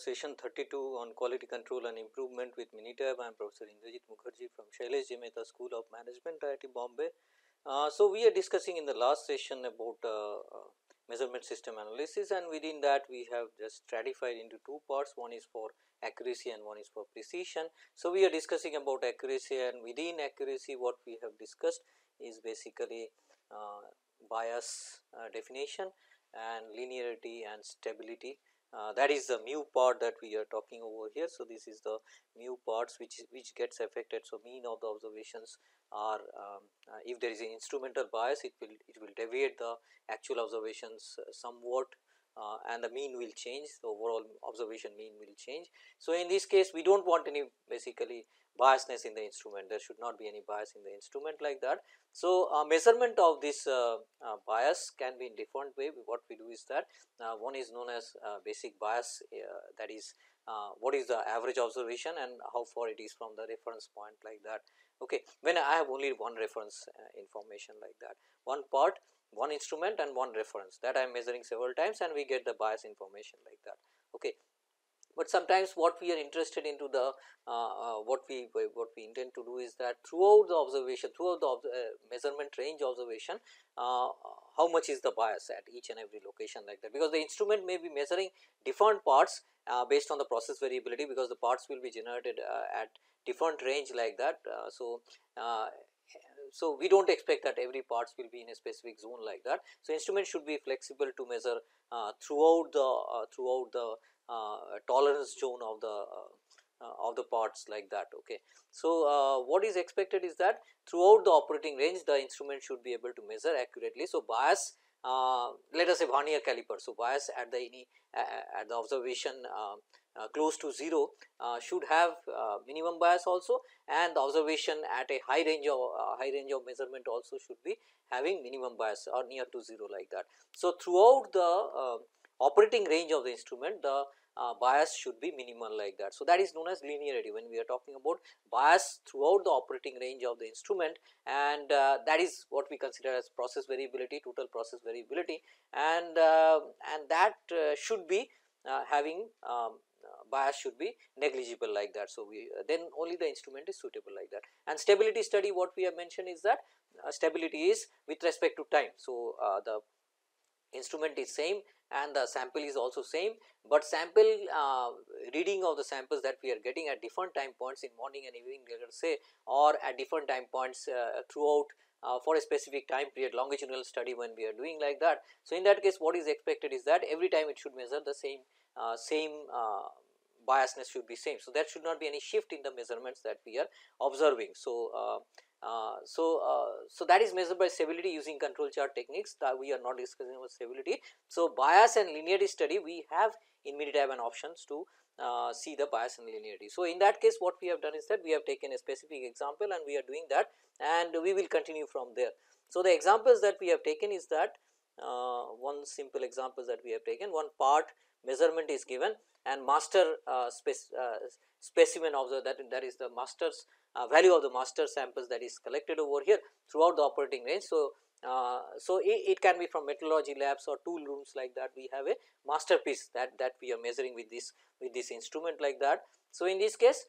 session 32 on quality control and improvement with Minitab. I am Professor Indrajit Mukherjee from Shailesh. Mehta School of Management IIT Bombay. Uh, so, we are discussing in the last session about uh, uh, measurement system analysis and within that we have just stratified into two parts one is for accuracy and one is for precision. So, we are discussing about accuracy and within accuracy what we have discussed is basically uh, bias uh, definition and linearity and stability. Uh, that is the mu part that we are talking over here. So, this is the mu parts which which gets affected. So, mean of the observations are um, uh, if there is an instrumental bias it will it will deviate the actual observations somewhat uh, and the mean will change the overall observation mean will change. So, in this case we do not want any basically biasness in the instrument there should not be any bias in the instrument like that. So, uh, measurement of this uh, uh, bias can be in different way what we do is that uh, one is known as uh, basic bias uh, that is what is the average observation and how far it is from the reference point like that. Okay. When I have only one reference information like that one part one instrument and one reference that I am measuring several times and we get the bias information like that. Okay but sometimes what we are interested into the uh, uh, what we what we intend to do is that throughout the observation throughout the uh, measurement range observation uh, how much is the bias at each and every location like that because the instrument may be measuring different parts uh, based on the process variability because the parts will be generated uh, at different range like that. so, so we do not expect that every parts will be in a specific zone like that. So, instrument should be flexible to measure throughout the throughout the uh, tolerance zone of the uh, of the parts like that. Okay. So, uh, what is expected is that throughout the operating range the instrument should be able to measure accurately. So, bias uh, let us say vernier caliper. So, bias at the any uh, at the observation uh, close to 0 should have minimum bias also and the observation at a high range of high range of measurement also should be having minimum bias or near to 0 like that. So, throughout the operating range of the instrument the uh, bias should be minimal like that. So, that is known as linearity when we are talking about bias throughout the operating range of the instrument and uh, that is what we consider as process variability, total process variability and, uh, and that uh, should be uh, having um, bias should be negligible like that. So, we then only the instrument is suitable like that and stability study what we have mentioned is that uh, stability is with respect to time. So, the instrument is same and the sample is also same, but sample uh, reading of the samples that we are getting at different time points in morning and evening let us say or at different time points uh, throughout uh, for a specific time period longitudinal study when we are doing like that. So, in that case what is expected is that every time it should measure the same uh, same uh, biasness should be same. So, there should not be any shift in the measurements that we are observing. So, uh, so, uh, so that is measured by stability using control chart techniques that we are not discussing about stability. So, bias and linearity study we have in Minitab and options to uh, see the bias and linearity. So, in that case what we have done is that we have taken a specific example and we are doing that and we will continue from there. So, the examples that we have taken is that uh, one simple example that we have taken one part measurement is given and master uh, spec, specimen of the that that is the master's uh, value of the master samples that is collected over here throughout the operating range. So, uh, so it, it, can be from metrology labs or tool rooms like that we have a masterpiece that that we are measuring with this with this instrument like that. So, in this case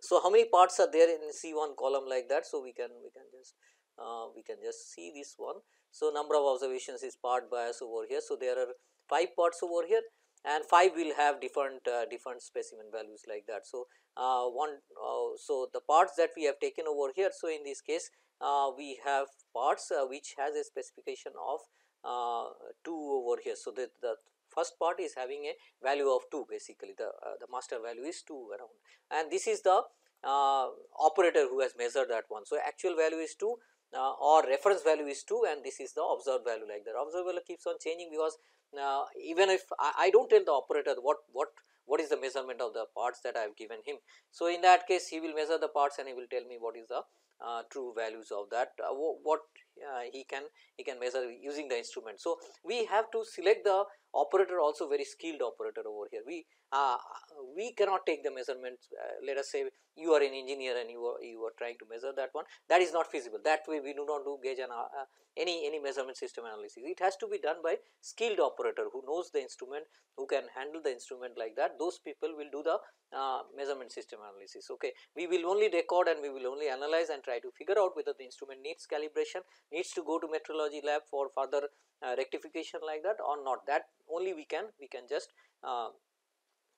so how many parts are there in C1 column like that. So, we can we can just uh, we can just see this one. So, number of observations is part bias over here. So, there are 5 parts over here and 5 will have different uh, different specimen values like that. So, uh, one uh, so the parts that we have taken over here. So, in this case uh, we have parts uh, which has a specification of uh, 2 over here. So, the, the first part is having a value of 2 basically the, the master value is 2 around and this is the operator who has measured that one. So, actual value is 2 uh, or reference value is 2 and this is the observed value like that. Observed value keeps on changing because uh, even if I, I, do not tell the operator what, what what is the measurement of the parts that I have given him. So, in that case he will measure the parts and he will tell me what is the uh, true values of that uh, what he can he can measure using the instrument. So, we have to select the operator also very skilled operator over here. We uh, we cannot take the measurements uh, let us say you are an engineer and you are you are trying to measure that one. That is not feasible. That way we do not do gauge and uh, any any measurement system analysis. It has to be done by skilled operator who knows the instrument who can handle the instrument like that. Those people will do the uh, measurement system analysis. Okay. We will only record and we will only analyze and try to figure out whether the instrument needs calibration needs to go to metrology lab for further uh, rectification like that or not. That only we can we can just uh,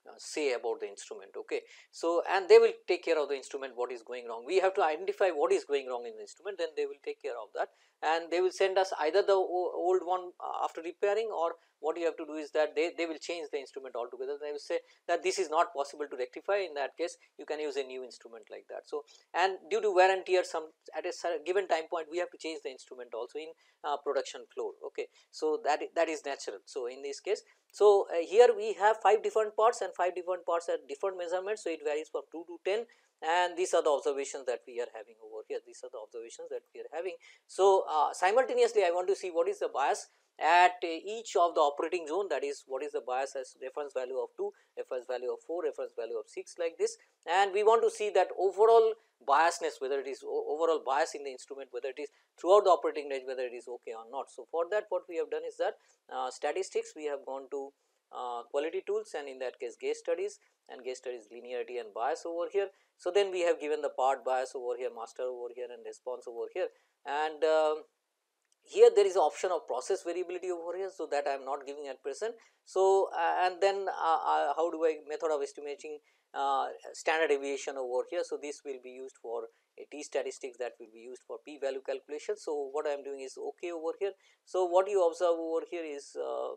uh, say about the instrument okay? So and they will take care of the instrument what is going wrong. We have to identify what is going wrong in the instrument then they will take care of that. And they will send us either the old one uh, after repairing or what you have to do is that they, they will change the instrument altogether they will say that this is not possible to rectify in that case you can use a new instrument like that. So, and due to wear and tear some at a given time point we have to change the instrument also in uh, production floor okay. So, that that is natural. So, in this case so, uh, here we have 5 different parts and 5 different parts at different measurements. So, it varies from 2 to 10 and these are the observations that we are having over here. These are the observations that we are having. So, uh, simultaneously I want to see what is the bias at each of the operating zone that is what is the bias as reference value of 2, reference value of 4, reference value of 6 like this and we want to see that overall biasness whether it is overall bias in the instrument whether it is throughout the operating range whether it is okay or not. So, for that what we have done is that uh, statistics we have gone to uh, quality tools and in that case gauge studies and gauge studies linearity and bias over here. So, then we have given the part bias over here master over here and response over here and uh, here there is an option of process variability over here. So, that I am not giving at present. So, uh, and then uh, uh, how do I method of estimating uh, standard deviation over here. So, this will be used for a t statistics that will be used for p value calculation. So, what I am doing is okay over here. So, what you observe over here is uh,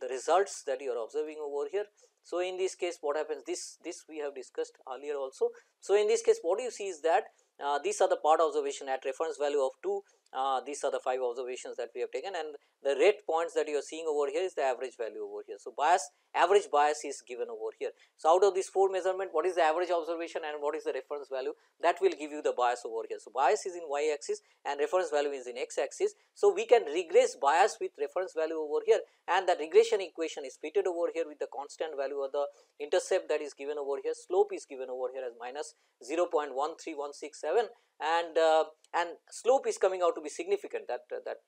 the results that you are observing over here. So, in this case what happens this this we have discussed earlier also. So, in this case what do you see is that Uh, these are the part observation at reference value of 2 uh, these are the 5 observations that we have taken and the red points that you are seeing over here is the average value over here. So, bias average bias is given over here. So, out of these 4 measurement what is the average observation and what is the reference value that will give you the bias over here. So, bias is in y axis and reference value is in x axis. So, we can regress bias with reference value over here and the regression equation is fitted over here with the constant value of the intercept that is given over here slope is given over here as minus 0.13167 and uh, and slope is coming out to be significant. That uh, that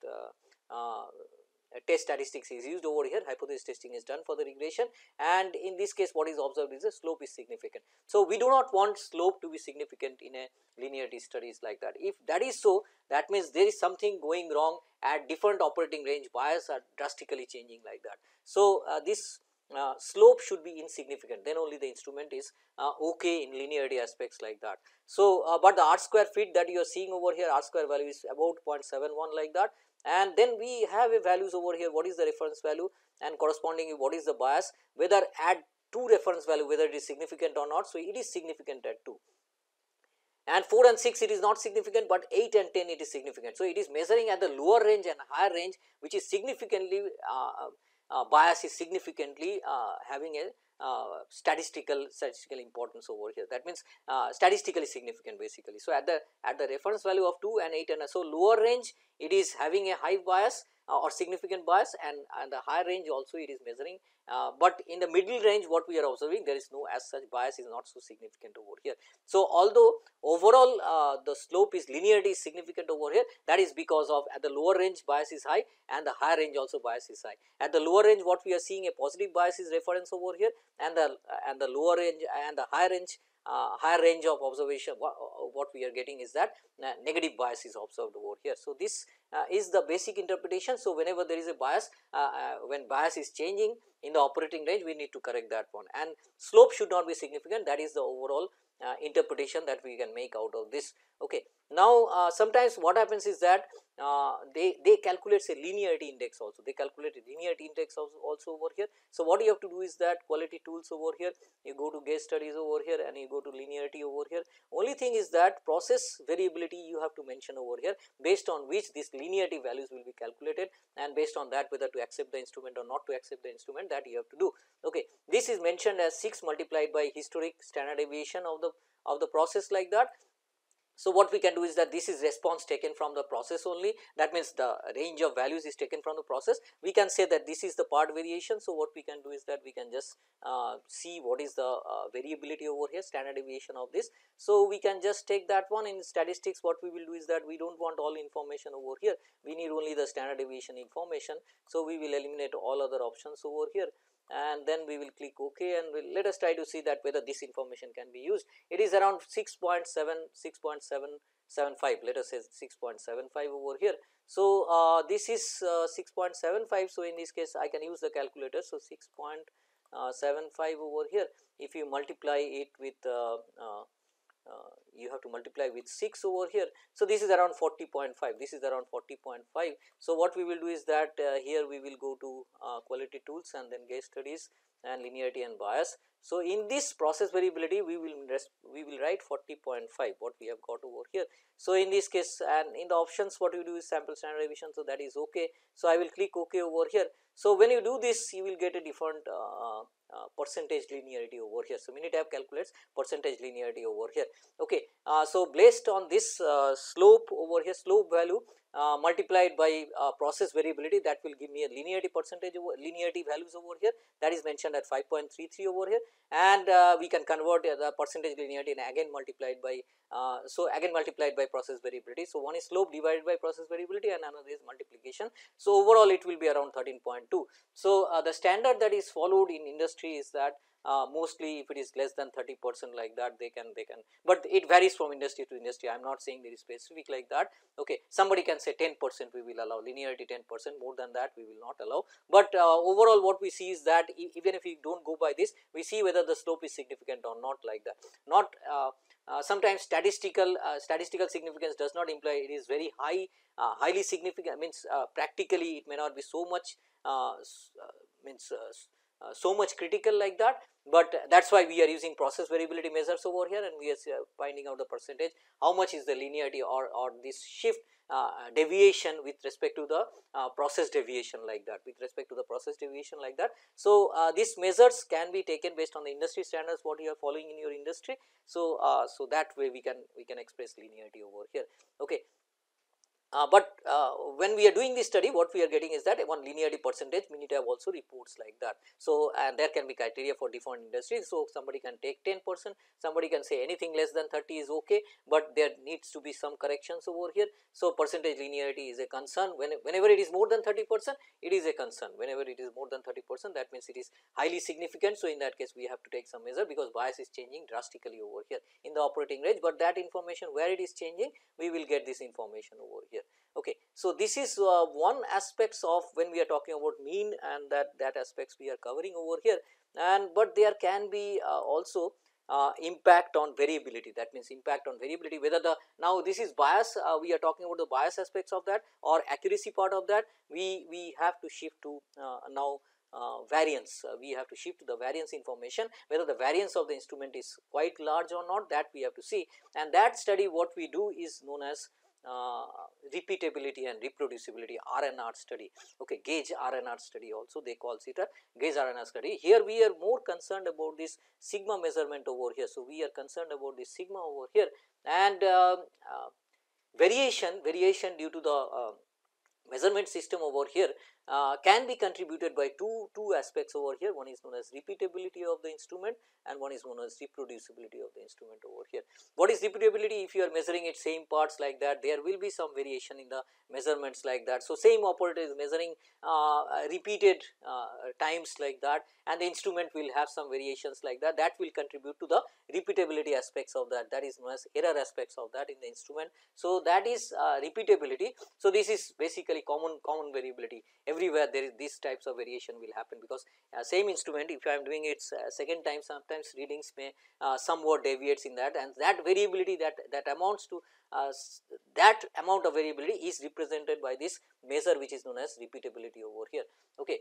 uh, test statistics is used over here. Hypothesis testing is done for the regression. And in this case what is observed is the slope is significant. So, we do not want slope to be significant in a linearity studies like that. If that is so that means there is something going wrong at different operating range. Bias are drastically changing like that. So, uh, this uh, slope should be insignificant then only the instrument is uh, okay in linearity aspects like that. So, uh, but the r square fit that you are seeing over here r square value is about 0.71 like that and then we have a values over here what is the reference value and correspondingly what is the bias whether at 2 reference value whether it is significant or not. So, it is significant at 2 and 4 and 6 it is not significant, but 8 and 10 it is significant. So, it is measuring at the lower range and higher range which is significantly uh, bias is significantly uh, having a uh, statistical statistical importance over here that means uh, statistically significant basically. So, at the at the reference value of 2 and 8 and so lower range it is having a high bias uh, or significant bias and, and the higher range also it is measuring, uh, but in the middle range what we are observing there is no as such bias is not so significant over here. So, although overall uh, the slope is linearity is significant over here that is because of at the lower range bias is high and the higher range also bias is high. At the lower range what we are seeing a positive bias is reference over here and the and the lower range and the higher range uh, higher range of observation what, what, we are getting is that uh, negative bias is observed over here. So, this uh, is the basic interpretation. So, whenever there is a bias uh, uh, when bias is changing in the operating range we need to correct that one and slope should not be significant that is the overall uh, interpretation that we can make out of this. Okay. Now, uh, sometimes what happens is that uh, they, they calculate a linearity index also, they calculate linearity index also, also over here. So, what you have to do is that quality tools over here, you go to gauge studies over here and you go to linearity over here. Only thing is that process variability you have to mention over here based on which this linearity values will be calculated and based on that whether to accept the instrument or not to accept the instrument that you have to do. Okay. This is mentioned as 6 multiplied by historic standard deviation of the of the process like that so, what we can do is that this is response taken from the process only that means the range of values is taken from the process. We can say that this is the part variation. So, what we can do is that we can just uh, see what is the uh, variability over here standard deviation of this. So, we can just take that one in statistics what we will do is that we do not want all information over here we need only the standard deviation information. So, we will eliminate all other options over here and then we will click ok and we'll let us try to see that whether this information can be used. It is around 6.7, 6.775 let us say 6.75 over here. So, uh, this is uh, 6.75. So, in this case I can use the calculator. So, 6.75 over here if you multiply it with uh, uh uh, you have to multiply with 6 over here. So, this is around 40.5, this is around 40.5. So, what we will do is that uh, here we will go to uh, quality tools and then gauge studies and linearity and bias. So, in this process variability we will we will write 40.5 what we have got over here. So, in this case and in the options what you do is sample standard deviation. So, that is ok. So, I will click ok over here. So, when you do this you will get a different uh, uh, percentage linearity over here. So, Minitab calculates percentage linearity over here. Okay. Uh, so, based on this uh, slope over here slope value uh, multiplied by uh, process variability that will give me a linearity percentage over linearity values over here that is mentioned at 5.33 over here and uh, we can convert the percentage linearity and again multiplied by uh, so again multiplied by process variability. So, one is slope divided by process variability and another is multiplication. So, overall it will be around 13.2. So, uh, the standard that is followed in industry is that uh, mostly if it is less than 30 percent like that they can they can but it varies from industry to industry. I am not saying there is specific like that. Okay somebody can say 10 percent we will allow linearity 10 percent more than that we will not allow. But uh, overall what we see is that even if we do not go by this we see whether the slope is significant or not like that. Not uh, uh, sometimes statistical uh, statistical significance does not imply it is very high uh, highly significant means practically it may not be so much means uh, so much critical like that, but that is why we are using process variability measures over here and we are uh, finding out the percentage how much is the linearity or, or this shift uh, deviation with respect to the uh, process deviation like that with respect to the process deviation like that. So, uh, these measures can be taken based on the industry standards what you are following in your industry. So, uh, so that way we can we can express linearity over here. Okay. Uh, but uh, when we are doing this study what we are getting is that one linearity percentage Minitab also reports like that. So, and there can be criteria for different industries. So, somebody can take 10 percent, somebody can say anything less than 30 is ok, but there needs to be some corrections over here. So, percentage linearity is a concern when, whenever it is more than 30 percent it is a concern whenever it is more than 30 percent that means it is highly significant. So, in that case we have to take some measure because bias is changing drastically over here in the operating range, but that information where it is changing we will get this information over here. Okay. So, this is uh, one aspects of when we are talking about mean and that that aspects we are covering over here. And but there can be uh, also uh, impact on variability. That means impact on variability whether the now this is bias uh, we are talking about the bias aspects of that or accuracy part of that. We we have to shift to uh, now uh, variance. Uh, we have to shift to the variance information whether the variance of the instrument is quite large or not that we have to see. And that study what we do is known as repeatability and reproducibility RNR study, okay, gauge RNR study also they call it a gauge RNR study. Here we are more concerned about this sigma measurement over here. So, we are concerned about this sigma over here and uh, uh, variation, variation due to the uh, measurement system over here uh, can be contributed by two, two aspects over here. One is known as repeatability of the instrument and one is known as reproducibility of the instrument over here. What is repeatability? If you are measuring it same parts like that, there will be some variation in the measurements like that. So, same operator is measuring uh, repeated uh, times like that and the instrument will have some variations like that. That will contribute to the repeatability aspects of that. That is known as error aspects of that in the instrument. So, that is uh, repeatability. So, this is basically common common variability everywhere there is these types of variation will happen because uh, same instrument if I am doing it uh, second time sometimes readings may uh, somewhat deviates in that and that variability that that amounts to uh, that amount of variability is represented by this measure which is known as repeatability over here. Okay.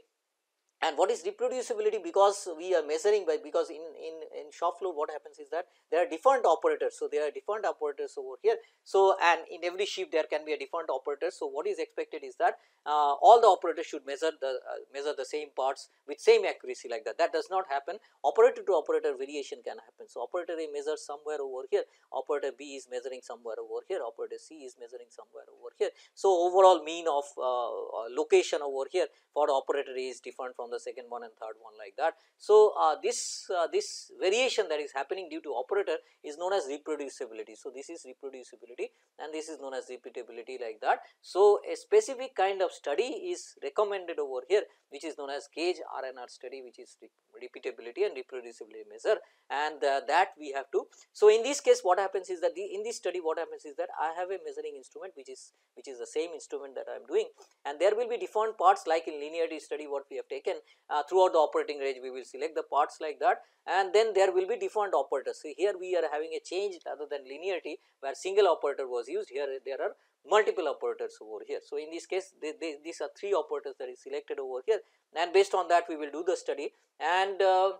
And what is reproducibility because we are measuring by because in, in, in shop floor what happens is that there are different operators. So, there are different operators over here. So, and in every shift there can be a different operator. So, what is expected is that uh, all the operators should measure the uh, measure the same parts with same accuracy like that. That does not happen. Operator to operator variation can happen. So, operator A measures somewhere over here, operator B is measuring somewhere over here, operator C is measuring somewhere over here. So, overall mean of uh location over here for operator A is different from the second one and third one like that. So, uh, this uh, this variation that is happening due to operator is known as reproducibility. So, this is reproducibility and this is known as repeatability like that. So, a specific kind of study is recommended over here which is known as gauge RNR study which is repeatability and reproducibility measure and uh, that we have to. So, in this case what happens is that the, in this study what happens is that I have a measuring instrument which is which is the same instrument that I am doing and there will be different parts like in linearity study what we have taken uh, throughout the operating range we will select the parts like that and then there will be different operators. So, here we are having a change other than linearity where single operator was used here there are multiple operators over here. So, in this case they, they, these are three operators that is selected over here and based on that we will do the study and uh,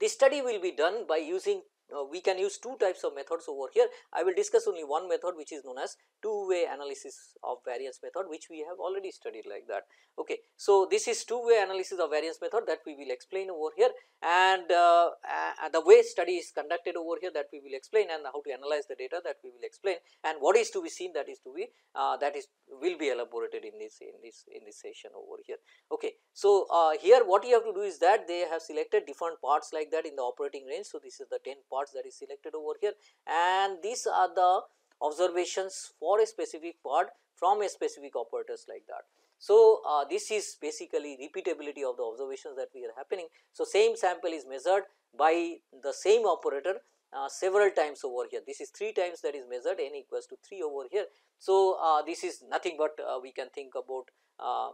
this study will be done by using uh, we can use two types of methods over here. I will discuss only one method which is known as two way analysis of variance method which we have already studied like that. Okay. So, this is two way analysis of variance method that we will explain over here and uh, uh, the way study is conducted over here that we will explain and how to analyze the data that we will explain and what is to be seen that is to be uh, that is will be elaborated in this in this in this session over here. Okay. So, uh, here what you have to do is that they have selected different parts like that in the operating range. So, this is the 10 parts that is selected over here and these are the observations for a specific part from a specific operators like that. So, uh, this is basically repeatability of the observations that we are happening. So, same sample is measured by the same operator uh, several times over here. This is 3 times that is measured n equals to 3 over here. So, uh, this is nothing but uh, we can think about uh,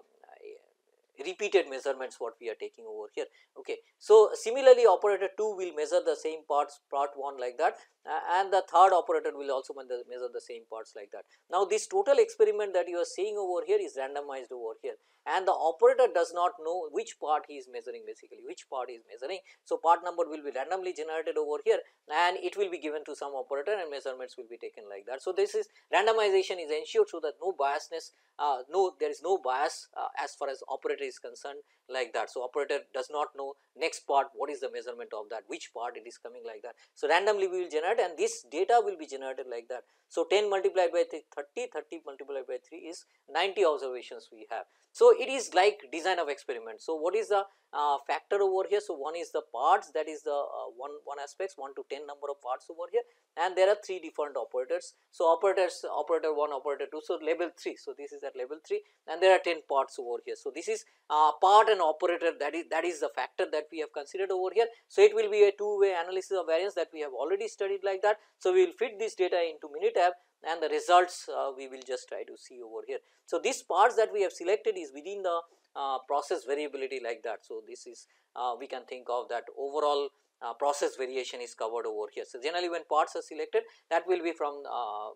repeated measurements what we are taking over here. Okay. So, similarly operator 2 will measure the same parts part 1 like that and the third operator will also measure the same parts like that. Now, this total experiment that you are seeing over here is randomized over here and the operator does not know which part he is measuring basically which part he is measuring. So, part number will be randomly generated over here and it will be given to some operator and measurements will be taken like that. So, this is randomization is ensured so that no biasness uh, no there is no bias uh, as far as operator is concerned like that. So, operator does not know next part what is the measurement of that which part it is coming like that. So, randomly we will generate and this data will be generated like that. So, 10 multiplied by 30 30 multiplied by 3 is 90 observations we have. So, it is like design of experiment. So, what is the uh, factor over here? So, one is the parts that is the uh, one, one aspects 1 to 10 number of parts over here and there are 3 different operators. So, operators operator 1 operator 2. So, level 3. So, this is at level 3 and there are 10 parts over here. So, this is uh, part and operator that is that is the factor that we have considered over here. So, it will be a two way analysis of variance that we have already studied like that. So, we will fit this data into Minitab and the results uh, we will just try to see over here. So, these parts that we have selected is within the uh, process variability like that. So, this is uh, we can think of that overall uh, process variation is covered over here. So, generally when parts are selected that will be from uh,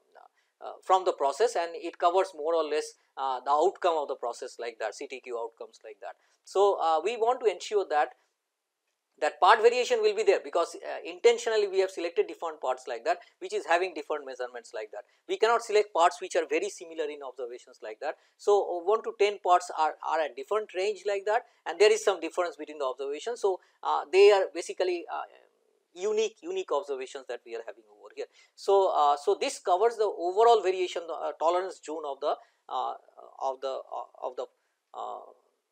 uh, from the process and it covers more or less the outcome of the process like that CTQ outcomes like that. So, we want to ensure that that part variation will be there because uh, intentionally we have selected different parts like that which is having different measurements like that. We cannot select parts which are very similar in observations like that. So, uh, 1 to 10 parts are, are at different range like that and there is some difference between the observations. So, uh, they are basically uh, unique unique observations that we are having over here. So, uh, so this covers the overall variation uh, tolerance zone of the of the of the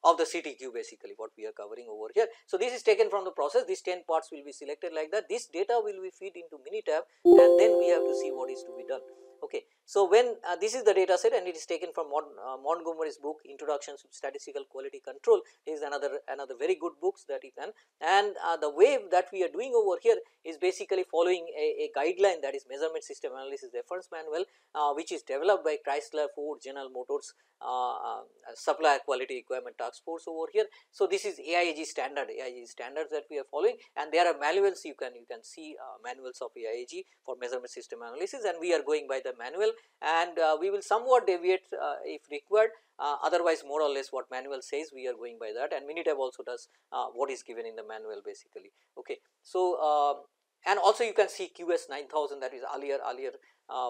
of the CTQ basically what we are covering over here. So, this is taken from the process these 10 parts will be selected like that this data will be feed into Minitab and then we have to see what is to be done. Okay. So, when uh, this is the data set and it is taken from Mon, uh, Montgomery's book Introduction to Statistical Quality Control is another another very good books that you can and uh, the way that we are doing over here is basically following a, a guideline that is measurement system analysis reference manual uh, which is developed by Chrysler, Ford, General Motors uh, uh, supplier quality requirement task force over here. So, this is AIAG standard AIAG standards that we are following and there are manuals you can you can see manuals of AIAG for measurement system analysis and we are going by the the manual and uh, we will somewhat deviate uh, if required uh, otherwise more or less what manual says we are going by that and Minitab also does what is given in the manual basically. Okay. So, and also you can see QS 9000 that is earlier earlier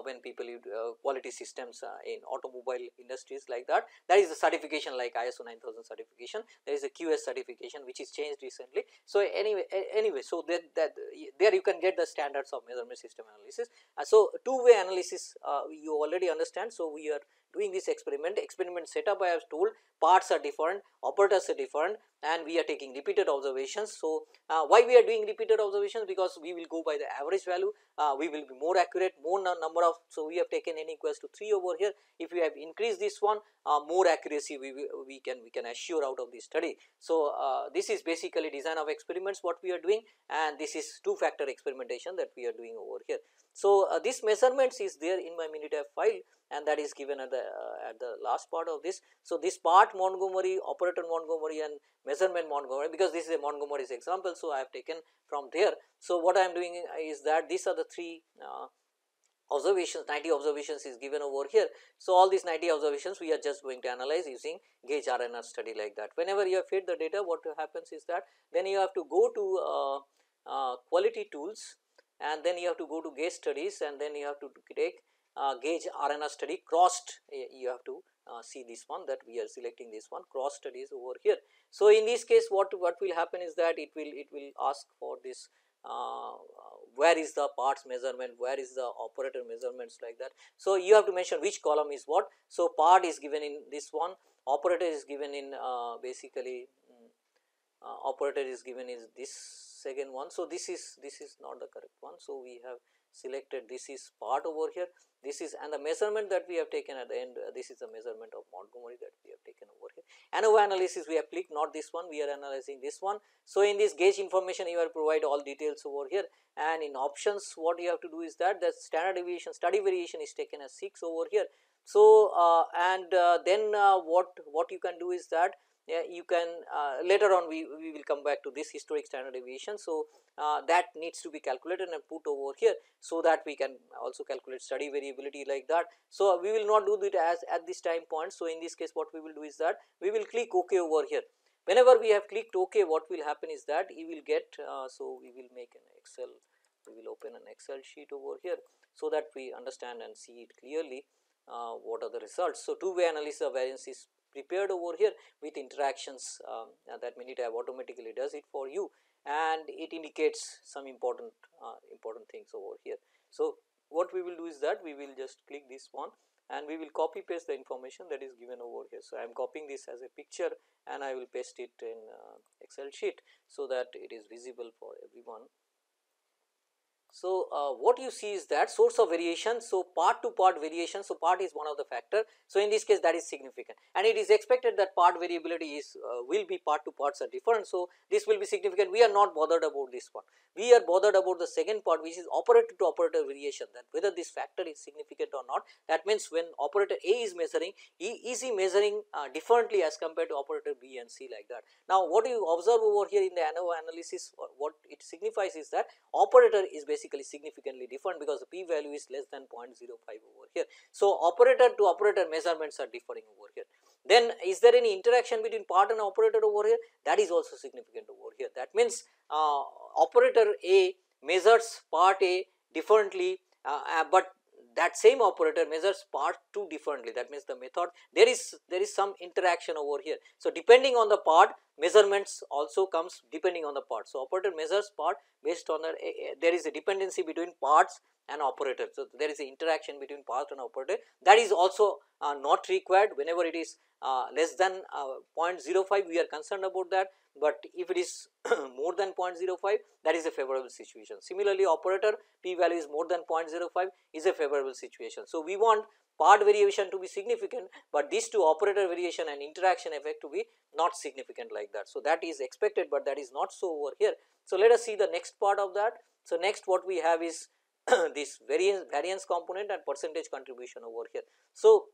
when people uh, quality systems uh, in automobile industries like that. That is the certification like ISO 9000 certification. There is a QS certification which is changed recently. So, anyway, anyway, so that, that there you can get the standards of measurement system analysis. Uh, so, two way analysis uh, you already understand. So, we are doing this experiment, experiment setup I have told parts are different, operators are different and we are taking repeated observations. So, uh, why we are doing repeated observations because we will go by the average value, uh, we will be more accurate, more number of, so we have taken n equals to 3 over here. If we have increased this one, uh, more accuracy we, we can we can assure out of this study. So, uh, this is basically design of experiments what we are doing and this is two factor experimentation that we are doing over here. So, uh, this measurements is there in my Minitab file and that is given at the uh, at the last part of this. So, this part Montgomery, operator Montgomery and measurement Montgomery because this is a Montgomery's example. So, I have taken from there. So, what I am doing is that these are the three uh, observations 90 observations is given over here. So, all these 90 observations we are just going to analyze using gauge RNR study like that. Whenever you have fed the data what happens is that then you have to go to uh, uh, quality tools and then you have to go to gauge studies and then you have to take uh, gauge RNR study crossed you have to uh, see this one that we are selecting this one cross studies over here. So, in this case what what will happen is that it will it will ask for this uh, where is the parts measurement, where is the operator measurements like that. So, you have to mention which column is what. So, part is given in this one, operator is given in uh, basically um, uh, operator is given is this second one. So, this is this is not the correct one. So, we have selected this is part over here this is and the measurement that we have taken at the end uh, this is the measurement of Montgomery that we have taken over here. ANOVA analysis we have clicked not this one we are analyzing this one. So, in this gauge information you will provide all details over here and in options what you have to do is that the standard deviation study variation is taken as 6 over here. So, uh, and uh, then uh, what what you can do is that yeah, you can uh, later on we, we will come back to this historic standard deviation. So, uh, that needs to be calculated and put over here. So, that we can also calculate study variability like that. So, we will not do it as at this time point. So, in this case what we will do is that we will click ok over here. Whenever we have clicked ok what will happen is that you will get. Uh, so, we will make an excel we will open an excel sheet over here. So, that we understand and see it clearly uh, what are the results. So, two way analysis of variance is prepared over here with interactions um, that Minitab automatically does it for you and it indicates some important uh, important things over here. So, what we will do is that we will just click this one and we will copy paste the information that is given over here. So, I am copying this as a picture and I will paste it in uh, Excel sheet. So, that it is visible for everyone. So, uh, what you see is that source of variation. So, part to part variation. So, part is one of the factor. So, in this case that is significant and it is expected that part variability is uh, will be part to parts are different. So, this will be significant. We are not bothered about this one. We are bothered about the second part which is operator to operator variation that whether this factor is significant or not. That means, when operator A is measuring, he is he measuring uh, differently as compared to operator B and C like that. Now, what you observe over here in the analysis what it signifies is that operator is basically basically significantly different because the p value is less than 0.05 over here. So, operator to operator measurements are differing over here. Then is there any interaction between part and operator over here that is also significant over here. That means, uh, operator A measures part A differently, uh, uh, but that same operator measures part 2 differently that means the method there is there is some interaction over here. So, depending on the part measurements also comes depending on the part. So, operator measures part based on the uh, there is a dependency between parts and operator. So, there is an interaction between part and operator that is also uh, not required whenever it is uh, less than uh, 0.05 we are concerned about that, but if it is more than 0.05 that is a favorable situation. Similarly, operator p value is more than 0.05 is a favorable situation. So, we want part variation to be significant, but these two operator variation and interaction effect to be not significant like that. So, that is expected, but that is not so over here. So, let us see the next part of that. So, next what we have is this variance, variance component and percentage contribution over here. So,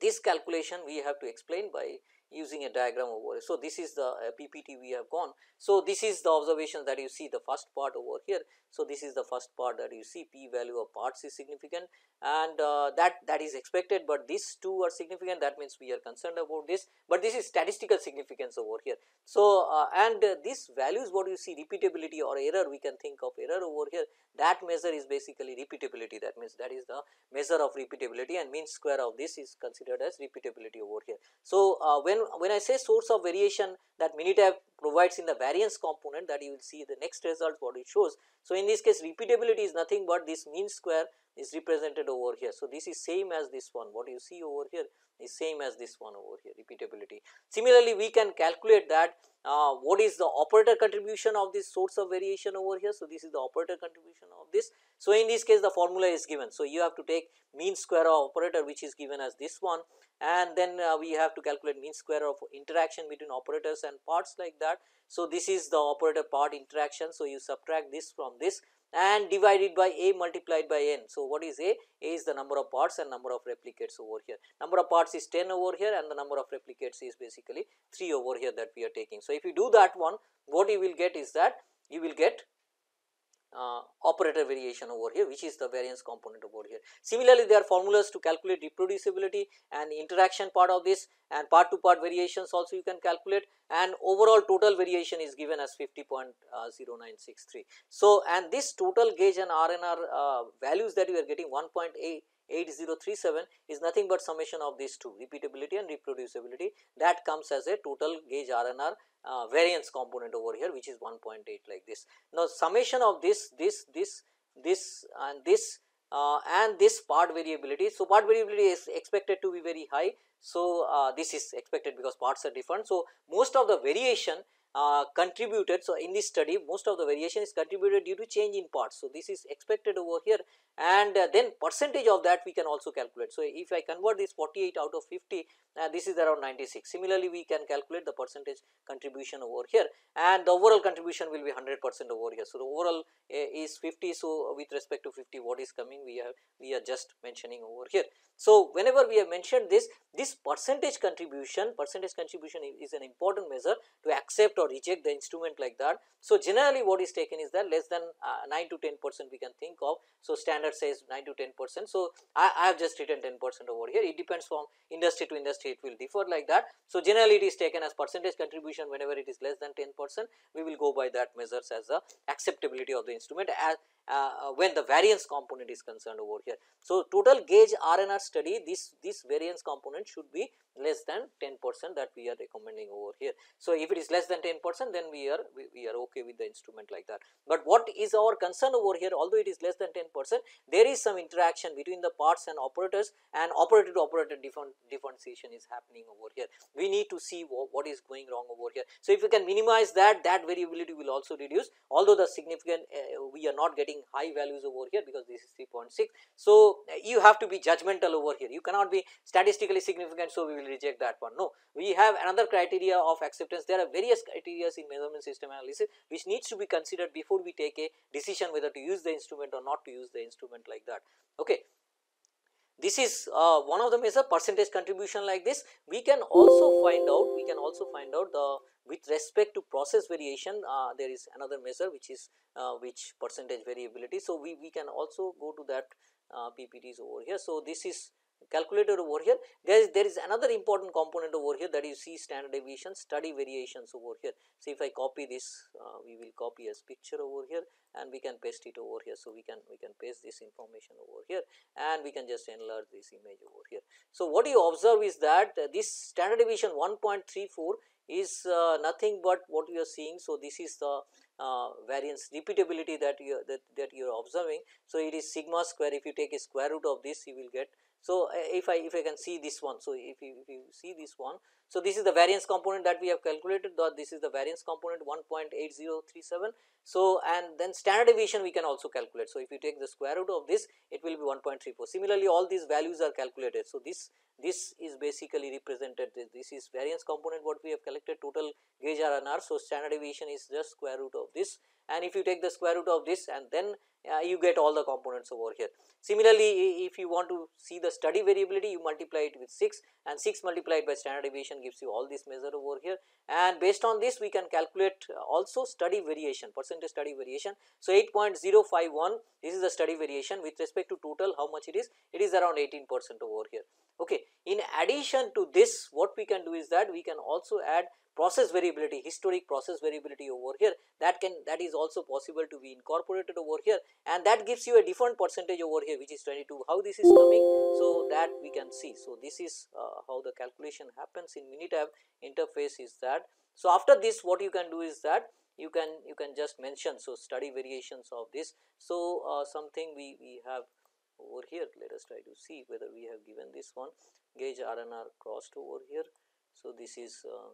this calculation we have to explain by using a diagram over. Here. So, this is the uh, PPT we have gone. So, this is the observation that you see the first part over here. So, this is the first part that you see p value of parts is significant and uh, that that is expected, but these two are significant that means we are concerned about this, but this is statistical significance over here. So, uh, and uh, these values what you see repeatability or error we can think of error over here that measure is basically repeatability that means that is the measure of repeatability and mean square of this is considered as repeatability over here. So, uh, when, when I say source of variation that Minitab provides in the variance component that you will see the next result what it shows. So, in this case repeatability is nothing but this mean square is represented over here. So, this is same as this one what you see over here is same as this one over here repeatability. Similarly, we can calculate that uh, what is the operator contribution of this source of variation over here. So, this is the operator contribution of this. So, in this case the formula is given. So, you have to take mean square of operator which is given as this one and then uh, we have to calculate mean square of interaction between operators and parts like that. So, this is the operator part interaction. So, you subtract this from this and divided by a multiplied by n. So, what is a? a is the number of parts and number of replicates over here. Number of parts is 10 over here and the number of replicates is basically 3 over here that we are taking. So, if you do that one what you will get is that you will get uh, operator variation over here which is the variance component over here. Similarly, there are formulas to calculate reproducibility and interaction part of this and part to part variations also you can calculate and overall total variation is given as 50.0963. So, and this total gauge and RNR uh, values that you are getting 1.8037 is nothing but summation of these two repeatability and reproducibility that comes as a total gauge RNR uh, variance component over here which is 1.8 like this. Now, summation of this, this, this, this and this uh, and this part variability. So, part variability is expected to be very high. So, uh, this is expected because parts are different. So, most of the variation uh, contributed. So, in this study most of the variation is contributed due to change in parts. So, this is expected over here and uh, then percentage of that we can also calculate. So, if I convert this 48 out of 50 uh, this is around 96. Similarly, we can calculate the percentage contribution over here and the overall contribution will be 100 percent over here. So, the overall uh, is 50. So, with respect to 50 what is coming we are we are just mentioning over here. So, whenever we have mentioned this, this percentage contribution, percentage contribution is an important measure to accept or reject the instrument like that. So, generally what is taken is that less than uh, 9 to 10 percent we can think of. So, standard says 9 to 10 percent. So, I, I have just written 10 percent over here. It depends from industry to industry, it will differ like that. So, generally it is taken as percentage contribution whenever it is less than 10 percent, we will go by that measures as the acceptability of the instrument as uh, when the variance component is concerned over here. So, total gauge RNR study this, this variance component should be less than 10 percent that we are recommending over here. So, if it is less than 10 percent then we are we, we, are okay with the instrument like that. But what is our concern over here although it is less than 10 percent there is some interaction between the parts and operators and operator to operator different differentiation is happening over here. We need to see what, is going wrong over here. So, if we can minimize that that variability will also reduce although the significant uh, we are not getting high values over here because this is 3.6. So, you have to be judgmental over here you cannot be statistically significant. So, we will reject that one. No, we have another criteria of acceptance. There are various criteria in measurement system analysis which needs to be considered before we take a decision whether to use the instrument or not to use the instrument like that. Okay. This is uh, one of them is a percentage contribution like this. We can also find out, we can also find out the with respect to process variation uh, there is another measure which is uh, which percentage variability. So, we, we can also go to that uh, PPTs over here. So, this is calculator over here there is there is another important component over here that you see standard deviation study variations over here. So, if I copy this uh, we will copy as picture over here and we can paste it over here. So, we can we can paste this information over here and we can just enlarge this image over here. So, what you observe is that uh, this standard deviation 1.34 is uh, nothing but what you are seeing. So, this is the uh, variance repeatability that you that, that you are observing. So, it is sigma square if you take a square root of this you will get so, uh, if I if I can see this one, so if you, if you see this one, so this is the variance component that we have calculated, the, this is the variance component 1.8037. So, and then standard deviation we can also calculate. So, if you take the square root of this, it will be 1.34. Similarly, all these values are calculated. So, this this is basically represented, this, this is variance component what we have collected total gauge RNR. So, standard deviation is just square root of this and if you take the square root of this and then uh, you get all the components over here. Similarly, if you want to see the study variability you multiply it with 6 and 6 multiplied by standard deviation gives you all this measure over here and based on this we can calculate also study variation percentage study variation. So, 8.051 this is the study variation with respect to total how much it is it is around 18 percent over here. Okay. In addition to this what we can do is that we can also add process variability historic process variability over here that can that is also possible to be incorporated over here and that gives you a different percentage over here which is 22 how this is coming? So that we can see. So this is uh, how the calculation happens in minitab interface is that. So after this what you can do is that you can you can just mention so study variations of this. So uh, something we we have over here. Let us try to see whether we have given this one. Gauge RNR crossed over here. So this is uh,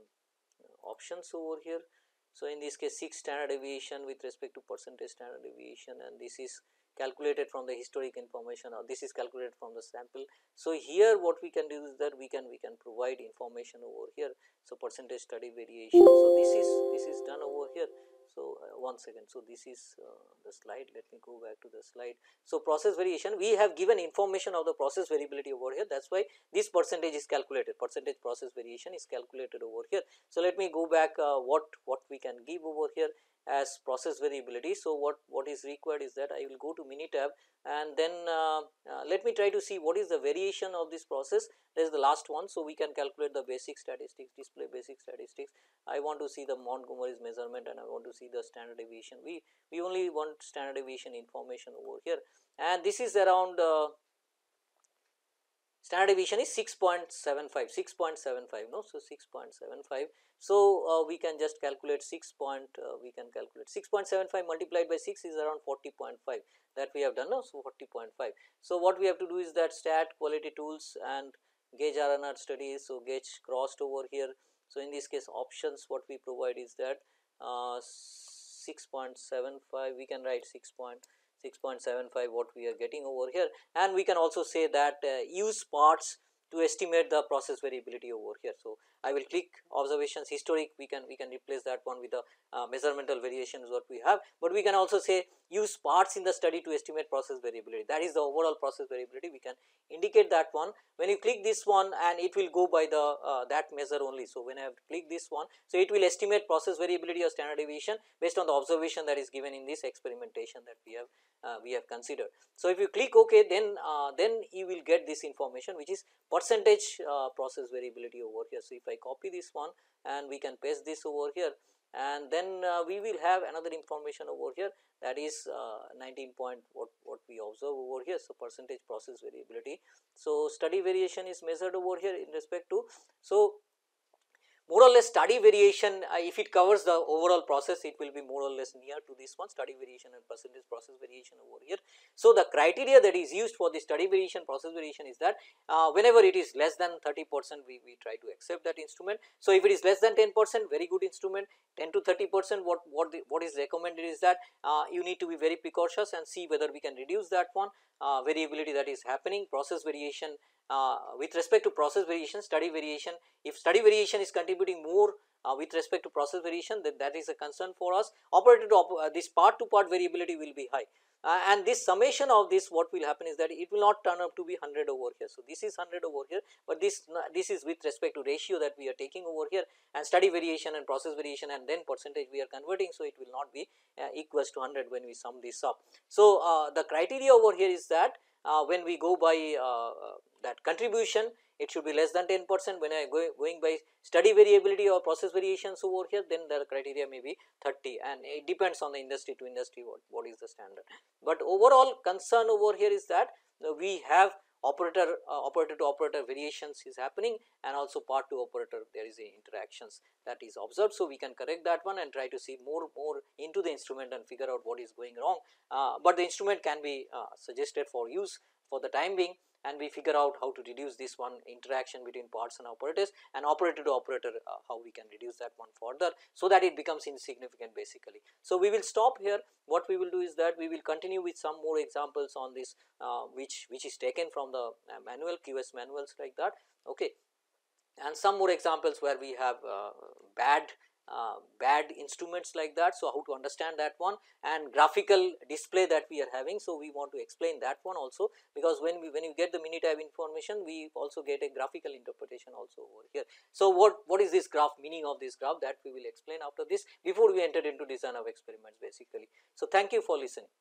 options over here. So, in this case 6 standard deviation with respect to percentage standard deviation and this is calculated from the historic information or this is calculated from the sample. So, here what we can do is that we can we can provide information over here. So, percentage study variation. So, this is this is done over here. So, uh, one second. So, this is uh, the slide. Let me go back to the slide. So, process variation we have given information of the process variability over here that is why this percentage is calculated percentage process variation is calculated over here. So, let me go back uh, what what we can give over here as process variability. So, what, what is required is that I will go to Minitab and then uh, uh, let me try to see what is the variation of this process that is the last one. So, we can calculate the basic statistics display basic statistics. I want to see the Montgomery's measurement and I want to see the standard deviation. We, we only want standard deviation information over here and this is around uh, standard deviation is 6.75 6.75 no? So 6.75 so uh, we can just calculate 6 point uh, we can calculate 6.75 multiplied by 6 is around 40.5 that we have done no? So 40.5 so what we have to do is that stat quality tools and gauge R&R studies. So gauge crossed over here. So in this case options what we provide is that uh, 6.75 we can write 6. 6.75 what we are getting over here. And we can also say that uh, use parts to estimate the process variability over here. So, I will click observations historic we can we can replace that one with the uh, measurmental variations what we have, but we can also say use parts in the study to estimate process variability that is the overall process variability we can indicate that one when you click this one and it will go by the uh, that measure only. So, when I have click this one so it will estimate process variability or standard deviation based on the observation that is given in this experimentation that we have uh, we have considered. So, if you click ok then uh, then you will get this information which is percentage uh, process variability over here. So, if I copy this one and we can paste this over here and then uh, we will have another information over here that is uh, 19 point what, what we observe over here. So, percentage process variability. So, study variation is measured over here in respect to. So, more or less study variation uh, if it covers the overall process it will be more or less near to this one study variation and percentage process variation over here. So, the criteria that is used for the study variation process variation is that uh, whenever it is less than 30 percent we, we try to accept that instrument. So, if it is less than 10 percent very good instrument 10 to 30 percent what what the, what is recommended is that uh, you need to be very precautious and see whether we can reduce that one uh, variability that is happening process variation uh, with respect to process variation study variation if study variation is contributing more uh, with respect to process variation then that is a concern for us operator to op uh, this part to part variability will be high uh, and this summation of this what will happen is that it will not turn up to be 100 over here. So, this is 100 over here, but this this is with respect to ratio that we are taking over here and study variation and process variation and then percentage we are converting. So, it will not be uh, equals to 100 when we sum this up. So, uh, the criteria over here is that uh, when we go by uh, that contribution it should be less than 10 percent when I go going by study variability or process variations over here then the criteria may be 30 and it depends on the industry to industry what, what is the standard. But overall concern over here is that we have operator uh, operator to operator variations is happening and also part to operator there is a interactions that is observed. So, we can correct that one and try to see more more into the instrument and figure out what is going wrong, uh, but the instrument can be uh, suggested for use for the time being and we figure out how to reduce this one interaction between parts and operators and operator to operator uh, how we can reduce that one further so that it becomes insignificant basically. So, we will stop here what we will do is that we will continue with some more examples on this uh, which which is taken from the uh, manual QS manuals like that okay and some more examples where we have uh, bad Uh, bad instruments like that. So, how to understand that one and graphical display that we are having. So, we want to explain that one also because when we when you get the Minitab information we also get a graphical interpretation also over here. So, what, what is this graph meaning of this graph that we will explain after this before we enter into design of experiments basically. So, thank you for listening.